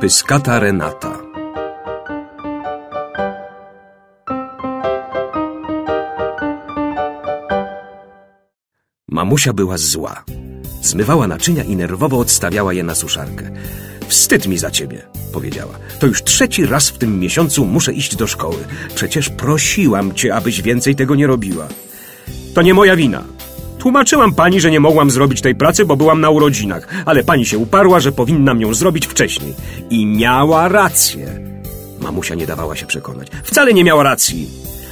Pyskata Renata Mamusia była zła. Zmywała naczynia i nerwowo odstawiała je na suszarkę. Wstyd mi za ciebie, powiedziała. To już trzeci raz w tym miesiącu muszę iść do szkoły. Przecież prosiłam cię, abyś więcej tego nie robiła. To nie moja wina. Tłumaczyłam pani, że nie mogłam zrobić tej pracy, bo byłam na urodzinach, ale pani się uparła, że powinnam ją zrobić wcześniej. I miała rację. Mamusia nie dawała się przekonać. Wcale nie miała racji.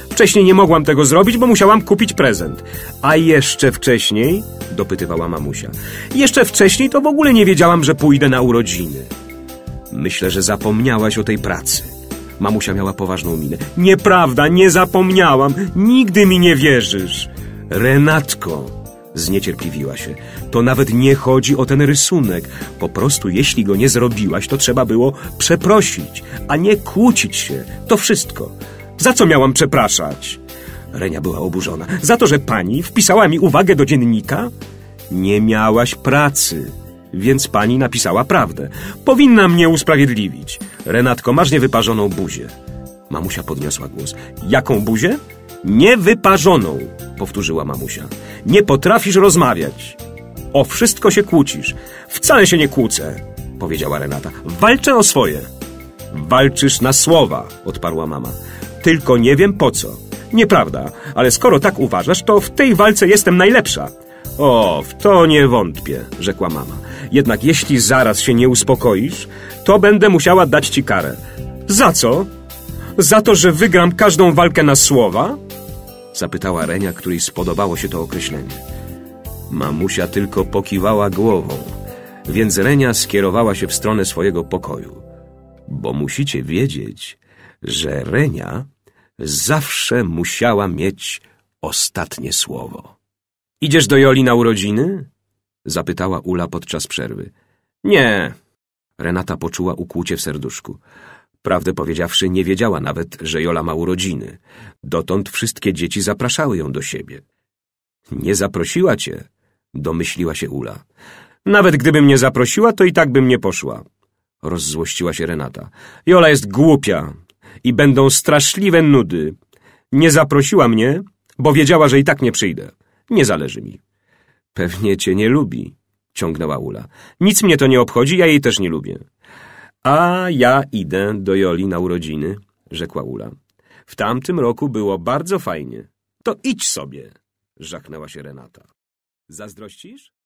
Wcześniej nie mogłam tego zrobić, bo musiałam kupić prezent. A jeszcze wcześniej, dopytywała mamusia, jeszcze wcześniej to w ogóle nie wiedziałam, że pójdę na urodziny. Myślę, że zapomniałaś o tej pracy. Mamusia miała poważną minę. Nieprawda, nie zapomniałam. Nigdy mi nie wierzysz. Renatko, zniecierpliwiła się. To nawet nie chodzi o ten rysunek. Po prostu jeśli go nie zrobiłaś, to trzeba było przeprosić, a nie kłócić się. To wszystko. Za co miałam przepraszać? Renia była oburzona. Za to, że pani wpisała mi uwagę do dziennika? Nie miałaś pracy, więc pani napisała prawdę. Powinna mnie usprawiedliwić. Renatko, masz niewyparzoną buzię. Mamusia podniosła głos. Jaką buzię? Niewyparzoną, powtórzyła mamusia. Nie potrafisz rozmawiać. O wszystko się kłócisz. Wcale się nie kłócę, powiedziała Renata. Walczę o swoje. Walczysz na słowa, odparła mama. Tylko nie wiem po co. Nieprawda, ale skoro tak uważasz, to w tej walce jestem najlepsza. O, w to nie wątpię, rzekła mama. Jednak jeśli zaraz się nie uspokoisz, to będę musiała dać ci karę. Za co? Za to, że wygram każdą walkę na słowa? Zapytała Renia, której spodobało się to określenie. Mamusia tylko pokiwała głową, więc Renia skierowała się w stronę swojego pokoju. Bo musicie wiedzieć, że Renia zawsze musiała mieć ostatnie słowo. Idziesz do Joli na urodziny? Zapytała Ula podczas przerwy. Nie. Renata poczuła ukłucie w serduszku. Prawdę powiedziawszy, nie wiedziała nawet, że Jola ma urodziny. Dotąd wszystkie dzieci zapraszały ją do siebie. Nie zaprosiła cię, domyśliła się Ula. Nawet gdybym mnie zaprosiła, to i tak bym nie poszła. Rozzłościła się Renata. Jola jest głupia i będą straszliwe nudy. Nie zaprosiła mnie, bo wiedziała, że i tak nie przyjdę. Nie zależy mi. Pewnie cię nie lubi, ciągnęła Ula. Nic mnie to nie obchodzi, ja jej też nie lubię. A ja idę do Joli na urodziny, rzekła Ula. W tamtym roku było bardzo fajnie. To idź sobie, żachnęła się Renata. Zazdrościsz?